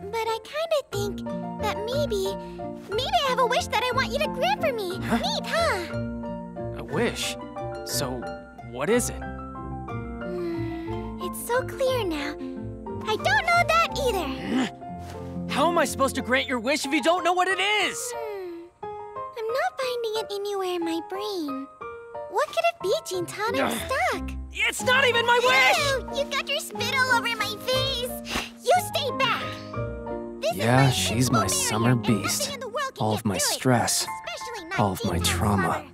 but I kind of think that maybe, maybe I have a wish that I want you to grant for me. Huh? Neat, huh? A wish? So, what is it? Hmm, It's so clear now. I don't know that either. How am I supposed to grant your wish if you don't know what it is? Hmm. I'm not finding it anywhere in my brain. What could it be, Jintan? I'm stuck. It's not even my wish! Ew, you got your spit Yeah, she's my summer beast. nothing in the world can All of my stress, all of my trauma.